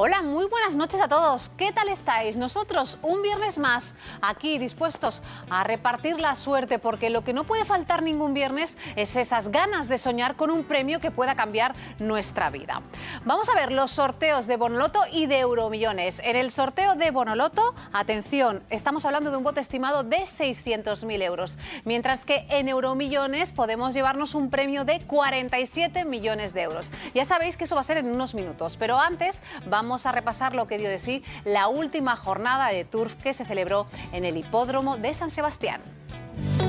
Hola, muy buenas noches a todos. ¿Qué tal estáis? Nosotros un viernes más aquí dispuestos a repartir la suerte porque lo que no puede faltar ningún viernes es esas ganas de soñar con un premio que pueda cambiar nuestra vida. Vamos a ver los sorteos de Bonoloto y de Euromillones. En el sorteo de Bonoloto, atención, estamos hablando de un bote estimado de 600.000 euros, mientras que en Euromillones podemos llevarnos un premio de 47 millones de euros. Ya sabéis que eso va a ser en unos minutos, pero antes vamos vamos a repasar lo que dio de sí la última jornada de Turf que se celebró en el hipódromo de San Sebastián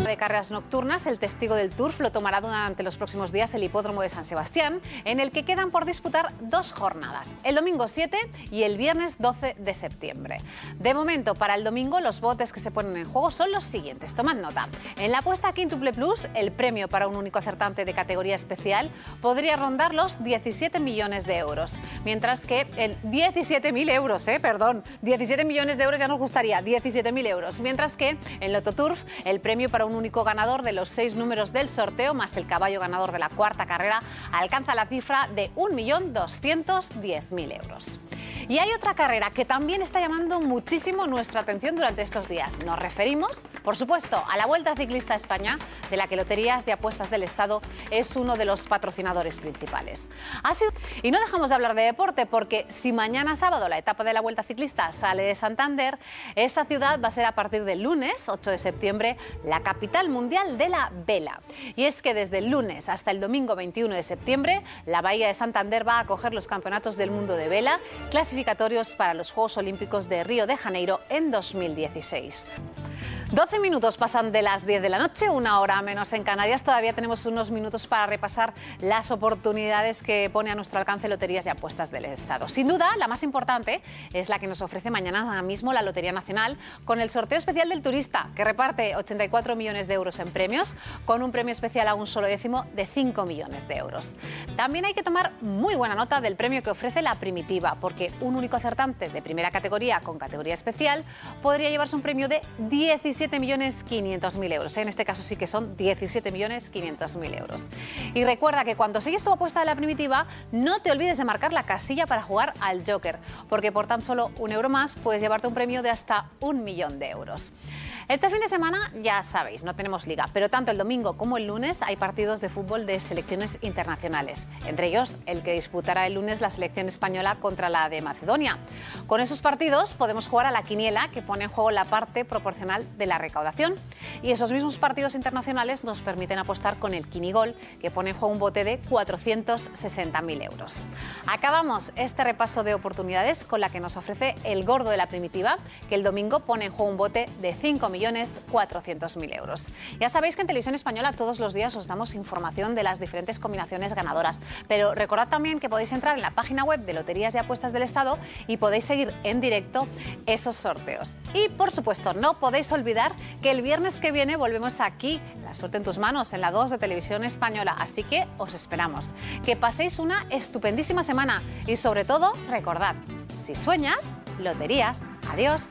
de carreras nocturnas, el testigo del Turf lo tomará durante los próximos días el hipódromo de San Sebastián, en el que quedan por disputar dos jornadas, el domingo 7 y el viernes 12 de septiembre. De momento, para el domingo, los botes que se ponen en juego son los siguientes. Tomad nota. En la apuesta Quintuple Plus, el premio para un único acertante de categoría especial podría rondar los 17 millones de euros, mientras que el 17.000 euros, eh, perdón, 17 millones de euros ya nos gustaría, 17.000 euros, mientras que en Loto Turf el premio para un único ganador de los seis números del sorteo, más el caballo ganador de la cuarta carrera, alcanza la cifra de 1.210.000 euros. Y hay otra carrera que también está llamando muchísimo nuestra atención durante estos días. Nos referimos, por supuesto, a la Vuelta Ciclista a España, de la que Loterías de Apuestas del Estado es uno de los patrocinadores principales. Y no dejamos de hablar de deporte porque si mañana sábado la etapa de la Vuelta Ciclista sale de Santander, esa ciudad va a ser a partir del lunes, 8 de septiembre, la capital mundial de la vela. Y es que desde el lunes hasta el domingo 21 de septiembre, la Bahía de Santander va a acoger los campeonatos del mundo de vela, clasificatorios para los Juegos Olímpicos de Río de Janeiro en 2016. 12 minutos pasan de las 10 de la noche, una hora menos en Canarias. Todavía tenemos unos minutos para repasar las oportunidades que pone a nuestro alcance Loterías y Apuestas del Estado. Sin duda, la más importante es la que nos ofrece mañana mismo la Lotería Nacional con el sorteo especial del turista, que reparte 84 millones de euros en premios, con un premio especial a un solo décimo de 5 millones de euros. También hay que tomar muy buena nota del premio que ofrece la primitiva, porque un único acertante de primera categoría con categoría especial podría llevarse un premio de 17 17.500.000 euros. En este caso sí que son 17.500.000 euros. Y recuerda que cuando sigues tu apuesta de la primitiva, no te olvides de marcar la casilla para jugar al Joker, porque por tan solo un euro más puedes llevarte un premio de hasta un millón de euros. Este fin de semana, ya sabéis, no tenemos liga, pero tanto el domingo como el lunes hay partidos de fútbol de selecciones internacionales. Entre ellos, el que disputará el lunes la selección española contra la de Macedonia. Con esos partidos podemos jugar a la quiniela que pone en juego la parte proporcional de recaudación. Y esos mismos partidos internacionales nos permiten apostar con el Quinigol, que pone en juego un bote de 460.000 euros. Acabamos este repaso de oportunidades con la que nos ofrece el gordo de la primitiva, que el domingo pone en juego un bote de 5 millones 400.000 euros. Ya sabéis que en Televisión Española todos los días os damos información de las diferentes combinaciones ganadoras, pero recordad también que podéis entrar en la página web de Loterías y Apuestas del Estado y podéis seguir en directo esos sorteos. Y por supuesto, no podéis que el viernes que viene volvemos aquí, La Suerte en tus manos, en la 2 de Televisión Española, así que os esperamos. Que paséis una estupendísima semana y sobre todo, recordad, si sueñas, loterías. Adiós.